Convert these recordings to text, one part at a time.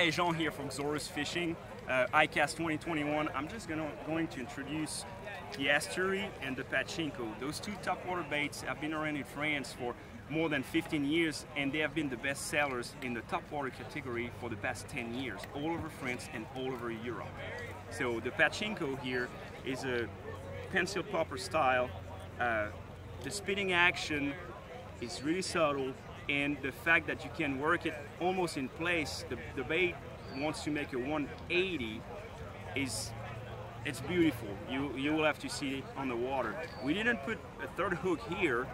Hey, Jean here from Xorus Fishing, uh, ICAST 2021. I'm just gonna, going to introduce the Asturie and the Patchinko. Those two top water baits have been around in France for more than 15 years and they have been the best sellers in the top water category for the past 10 years, all over France and all over Europe. So the Patchinko here is a pencil popper style. Uh, the spinning action is really subtle and the fact that you can work it almost in place, the, the bait wants to make a 180 is it's beautiful. You, you will have to see it on the water. We didn't put a third hook here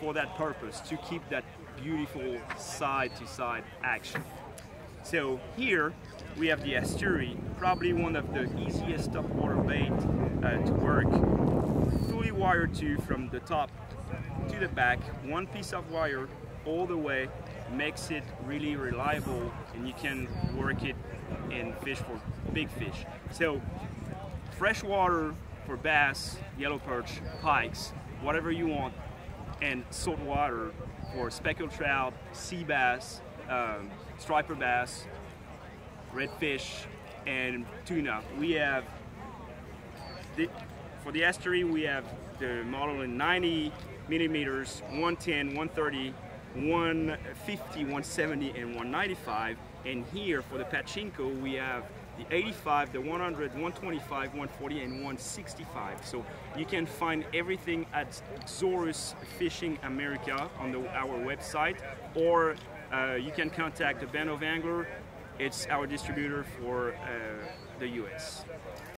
for that purpose, to keep that beautiful side to side action. So here we have the Asturie, probably one of the easiest top water bait uh, to work. Fully wired to from the top to the back, one piece of wire all the way makes it really reliable and you can work it and fish for big fish. So fresh water for bass, yellow perch, pikes, whatever you want, and salt water for speckled trout, sea bass, um, striper bass, redfish, and tuna. We have, the, for the Asturie, we have the model in 90 millimeters, 110, 130, 150, 170, and 195. And here for the Patchinko, we have the 85, the 100, 125, 140, and 165. So you can find everything at Xorus Fishing America on the, our website, or uh, you can contact the Band of Angler. It's our distributor for uh, the US.